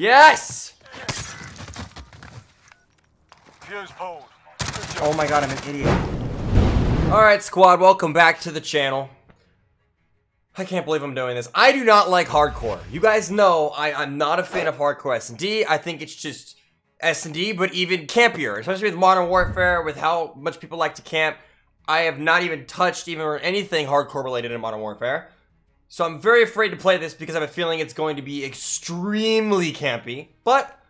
Yes! Fuse pulled. Oh my god, I'm an idiot. Alright, squad, welcome back to the channel. I can't believe I'm doing this. I do not like hardcore. You guys know I, I'm not a fan of hardcore S&D. I think it's just S&D, but even campier. Especially with Modern Warfare, with how much people like to camp. I have not even touched even anything hardcore related in Modern Warfare. So I'm very afraid to play this because I have a feeling it's going to be extremely campy. But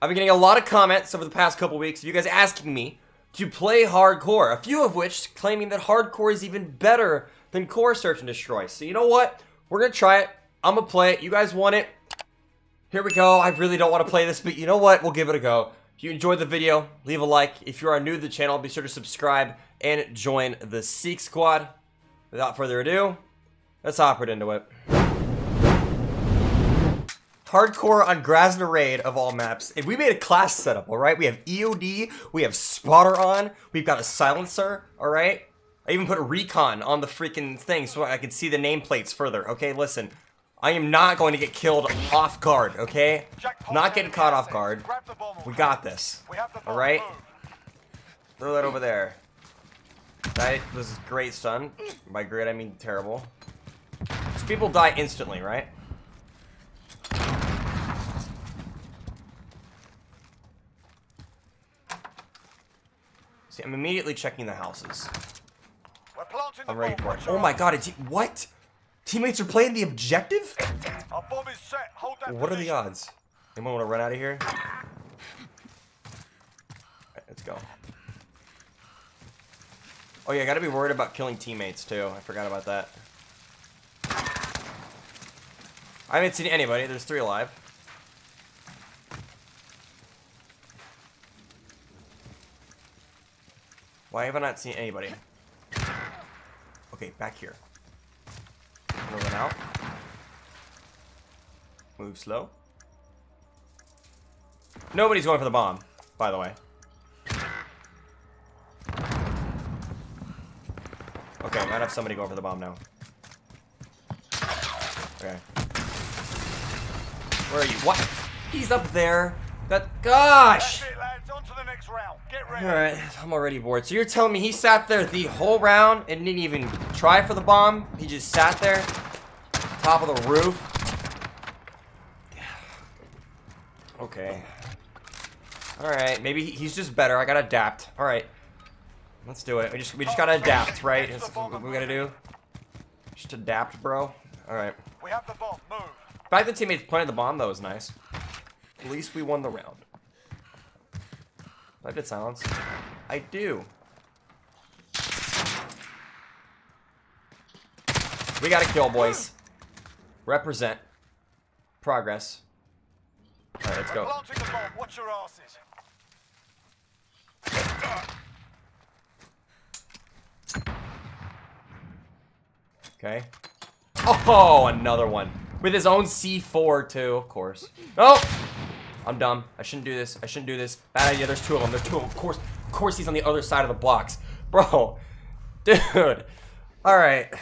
I've been getting a lot of comments over the past couple weeks of you guys asking me to play hardcore. A few of which claiming that hardcore is even better than core search and destroy. So you know what? We're gonna try it. I'm gonna play it. You guys want it? Here we go. I really don't want to play this, but you know what? We'll give it a go. If you enjoyed the video, leave a like. If you are new to the channel, be sure to subscribe and join the Seek Squad. Without further ado, let's hop right into it. Hardcore on Grazna Raid of all maps. If we made a class setup, alright? We have EOD, we have Spotter on, we've got a Silencer, alright? I even put a recon on the freaking thing so I could see the nameplates further. Okay, listen. I am not going to get killed off guard, okay? Not getting caught off guard. We got this. Alright? Throw that over there. That was great stun. By great, I mean terrible. These people die instantly, right? See, I'm immediately checking the houses. I'm ready for it. Oh my god, it's what? Teammates are playing the objective? What are the odds? Anyone want to run out of here? Right, let's go. Oh yeah, I gotta be worried about killing teammates too. I forgot about that. I haven't seen anybody. There's three alive. Why have I not seen anybody? Okay, back here. Moving out. Move slow. Nobody's going for the bomb, by the way. Okay, might have somebody going for the bomb now. Okay. Where are you? What? He's up there. That gosh! Alright, I'm already bored. So you're telling me he sat there the whole round and didn't even try for the bomb? He just sat there? Top of the roof? Okay. Alright, maybe he's just better. I gotta adapt. Alright. Let's do it. We just we just gotta adapt, right? That's what we gotta do. Just adapt, bro. Alright. We have the bomb. Move. The fact that teammates planted the bomb though is nice. At least we won the round. I did silence. I do. We got to kill, boys. Represent. Progress. Alright, let's go. Watch your asses. Okay. Oh, another one. With his own C4, too, of course. Oh! I'm dumb. I shouldn't do this. I shouldn't do this. Bad idea. There's two of them. There's two of them. Of course, of course he's on the other side of the blocks. Bro. Dude. Alright.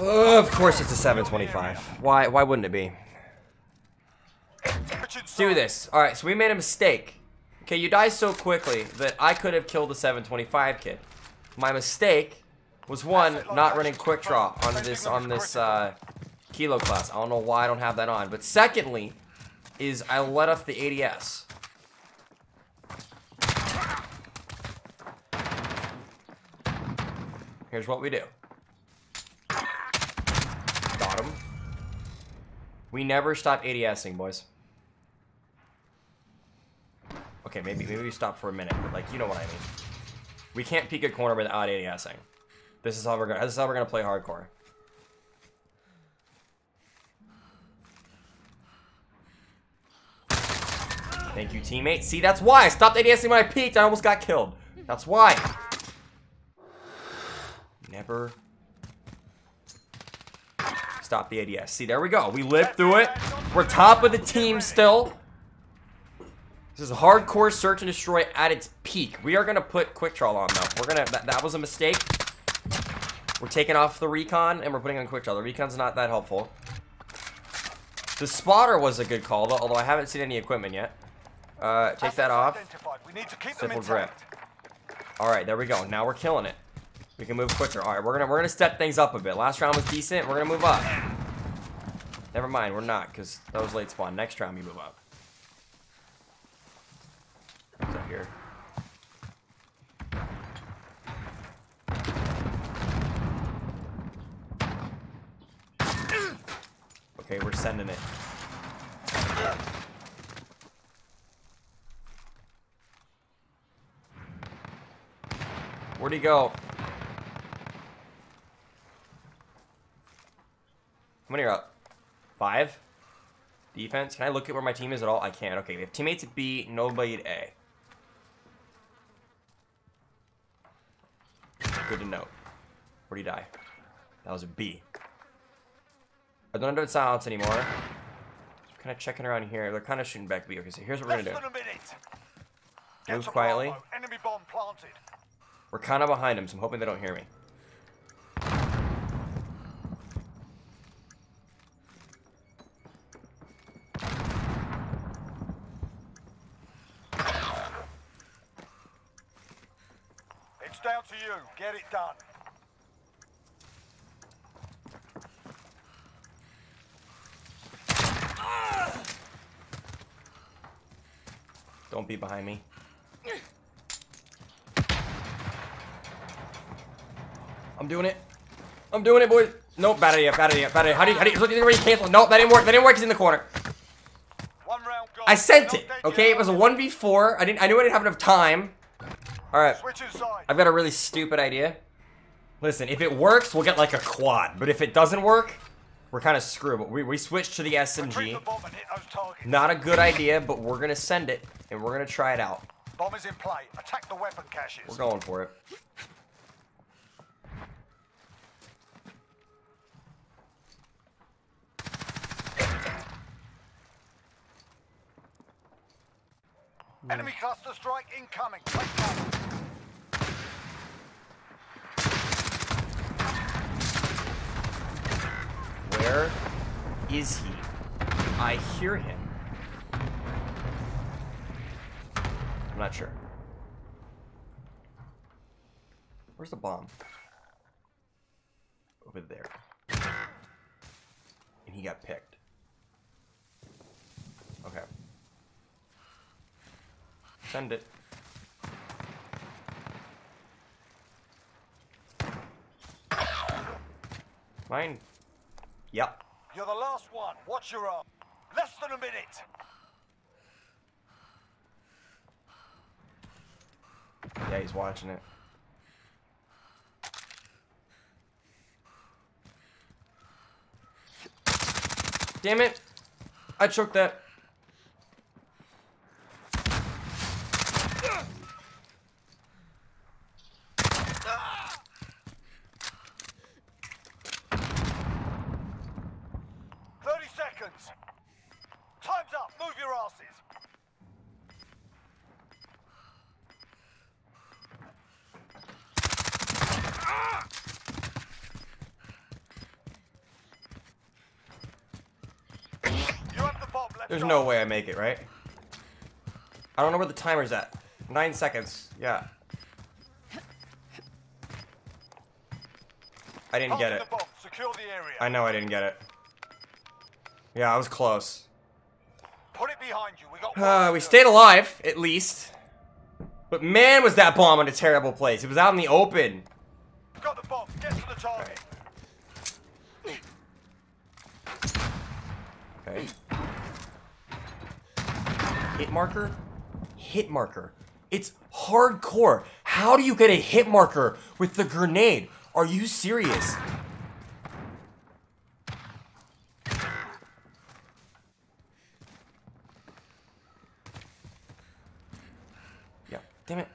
of course it's a 725. Why why wouldn't it be? Let's do this. Alright, so we made a mistake. Okay, you die so quickly that I could have killed the 725 kid. My mistake was one, not running quick draw on this on this uh, kilo class. I don't know why I don't have that on. But secondly, is I let off the ADS. Here's what we do. Got him. We never stop ADSing, boys. Okay, maybe maybe we stop for a minute, but like you know what I mean. We can't peek a corner without ADSing. This is how we're gonna this is how we're gonna play hardcore. Thank you, teammate. See, that's why I stopped ADSing when I peeked. I almost got killed. That's why. Never stop the ADS. See, there we go. We lived through it. We're top of the team still. This is hardcore search and destroy at its peak. We are gonna put quick draw on though. We're gonna that, that was a mistake. We're taking off the recon and we're putting on quick draw. The recon's not that helpful. The spotter was a good call though, although I haven't seen any equipment yet. Uh, take that off. Simple intact. All right, there we go. Now we're killing it. We can move quicker. All right, we're gonna we're gonna step things up a bit. Last round was decent. We're gonna move up. Never mind, we're not because that was late spawn. Next round we move up. What's up here? Okay, we're sending it. Where'd he go? How many are up? Uh, five? Defense? Can I look at where my team is at all? I can't. Okay, we have teammates at B, nobody at A. Good to know. Where'd he die? That was a B. I don't know silence anymore. Kind of checking around here. They're kind of shooting back B. Okay, so here's what we're gonna do. a minute. Move quietly. Enemy bomb planted. We're kind of behind him, so I'm hoping they don't hear me. It's down to you. Get it done. Don't be behind me. I'm doing it. I'm doing it, boys. Nope, bad idea, bad idea, bad idea. How do you, how do you, look, you cancel? Nope, that didn't work. That didn't work. He's in the corner. One round gone. I sent it. Okay, it was a 1v4. I didn't. I knew I didn't have enough time. All right, I've got a really stupid idea. Listen, if it works, we'll get like a quad. But if it doesn't work, we're kind of screwed. But we we switched to the SMG. the bomb and hit those targets. Not a good idea, but we're gonna send it and we're gonna try it out. Bomb is in play. Attack the weapon caches. We're going for it. Enemy cluster strike incoming. Take cover. Where is he? I hear him. I'm not sure. Where's the bomb? Over there. And he got picked. Okay. Send it. Mine. Yep. You're the last one. Watch your arm. Less than a minute. Yeah, he's watching it. Damn it! I choked that. Thirty seconds. Time's up. Move your asses. You have the bomb. Let's There's no way I make it, right? I don't know where the timer's at. Nine seconds. Yeah. I didn't get it. The bomb. Secure the area. I know I didn't get it. Yeah, I was close. Put it behind you. We got. Uh, we stayed alive, at least. But man, was that bomb in a terrible place. It was out in the open. Got the bomb. Get to the target. Okay. Hit marker? Hit marker. It's hardcore. How do you get a hit marker with the grenade? Are you serious? Yeah, damn it.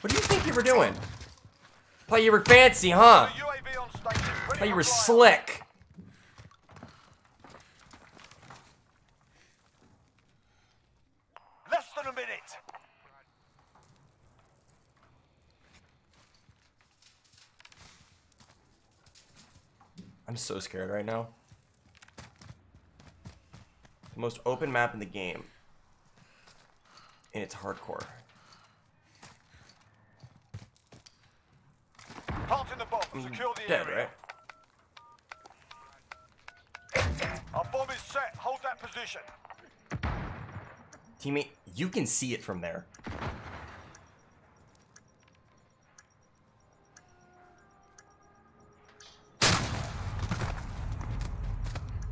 What do you think you were doing? Thought you were fancy, huh? The UAV on station. Ready Thought you were slick. Less than a minute. I'm so scared right now. The most open map in the game. And it's hardcore. Planting the bomb. Mm, secure the Dead, area. right? Our bomb is set. Hold that position. Teammate, you can see it from there.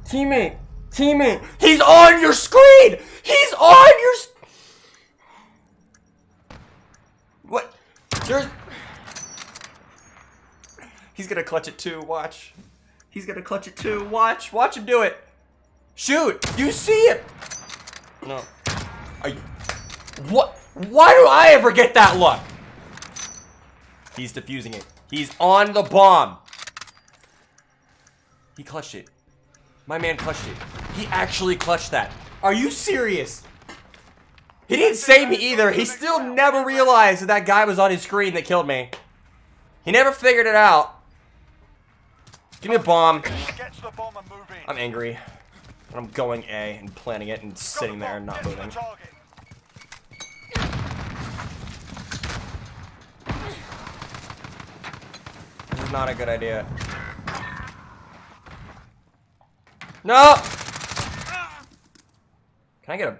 Teammate, teammate, he's on your screen. He's on your. What? There's. He's gonna clutch it too. Watch. He's gonna clutch it too. Watch. Watch him do it. Shoot. You see it. No. Are you? What? Why do I ever get that luck? He's defusing it. He's on the bomb. He clutched it. My man clutched it. He actually clutched that. Are you serious? He didn't save me either. He still never realized that that guy was on his screen that killed me. He never figured it out. Give me a bomb. The bomb and move in. I'm angry. And I'm going A and planning it and sitting there and not moving. This is not a good idea. No! Can I get a,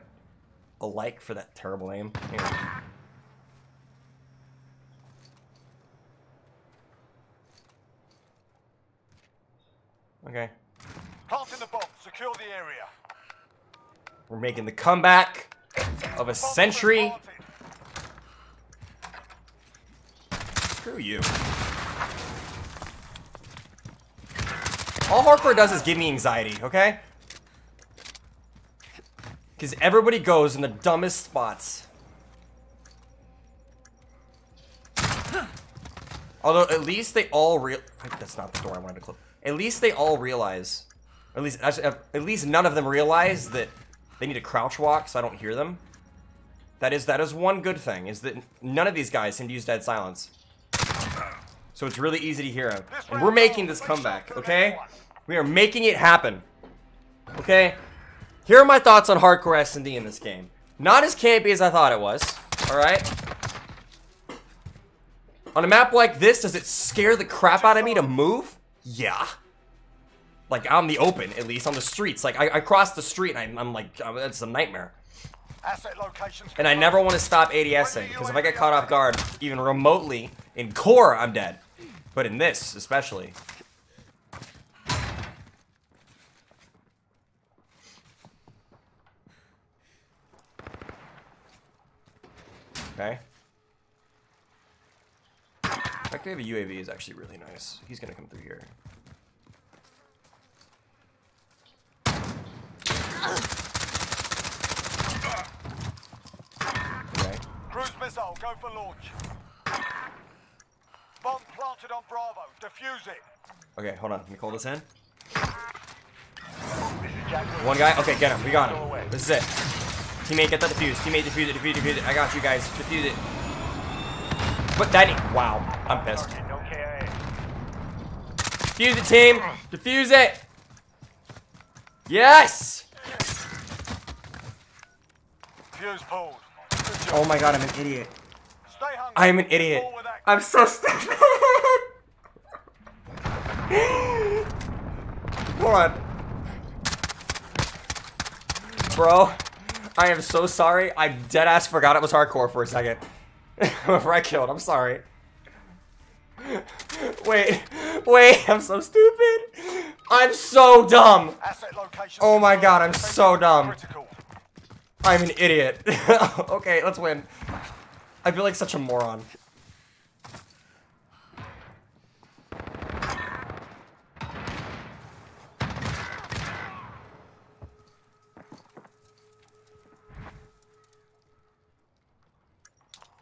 a like for that terrible aim? Here. Okay. Planting the bomb. Secure the area. We're making the comeback of a century. Screw you. All hardcore does is give me anxiety, okay? Because everybody goes in the dumbest spots. Although, at least they all real. That's not the door I wanted to close. At least they all realize. At least, actually, uh, at least none of them realize that they need to crouch walk so I don't hear them. That is that is one good thing. Is that none of these guys seem to use dead silence. So it's really easy to hear him. And we're making this comeback, okay? We are making it happen. Okay? Here are my thoughts on hardcore S&D in this game. Not as campy as I thought it was, alright? On a map like this, does it scare the crap out of me to move? Yeah. Like, in the open, at least, on the streets. Like, I, I cross the street and I, I'm like, oh, it's a nightmare. Asset locations. And I never want to stop ADSing, because if I get caught off guard, even remotely, in core, I'm dead. But in this, especially. Okay. Fact we have a UAV is actually really nice. He's gonna come through here. Okay. Cruise missile. Go for launch. Bomb planted on Bravo. Defuse it. Okay, hold on. Let me call this in. One guy. Okay, get him. We got him. This is it. Teammate, get that defuse. Teammate, defuse it. Defuse it. Defuse it. I got you guys. Defuse it. But that. Wow. I'm pissed. No Defuse it, team. Defuse it. Yes. Fuse pulled. Oh my god, I'm an idiot. I am an idiot. I'm so stupid. Hold on. Bro, I am so sorry. I dead ass forgot it was hardcore for a second. Whoever I killed, I'm sorry. Wait, wait, I'm so stupid. I'm so dumb. Oh my God, I'm so dumb. I'm an idiot. okay, let's win. I feel like such a moron.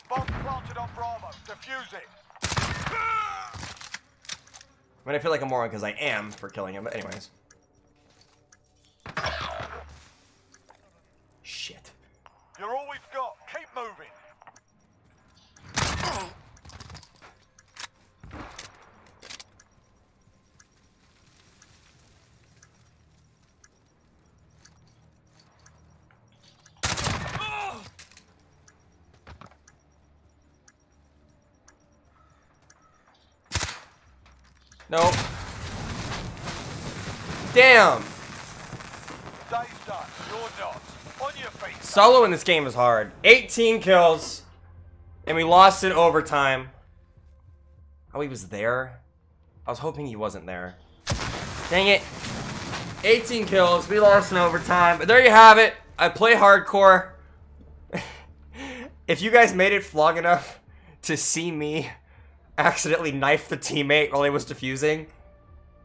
Bomb planted on Bravo. Defuse it. I mean, I feel like a moron because I am for killing him, but anyways. Shit. You're all we've got. Keep moving. Nope. Damn! Solo in this game is hard. 18 kills, and we lost in overtime. Oh, he was there? I was hoping he wasn't there. Dang it. 18 kills, we lost in overtime. But there you have it. I play hardcore. if you guys made it long enough to see me accidentally knifed the teammate while he was defusing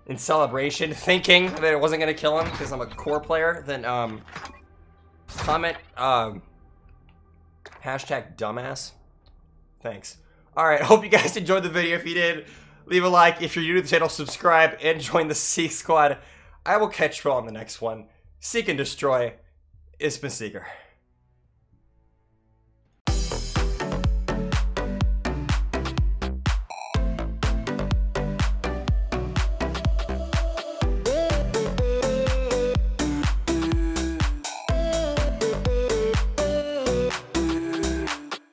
in celebration, thinking that it wasn't to kill him because I'm a core player, then, um, comment, um, hashtag dumbass. Thanks. Alright, hope you guys enjoyed the video. If you did, leave a like. If you're new to the channel, subscribe and join the Seek Squad. I will catch you all on the next one. Seek and destroy. It's been Seeker.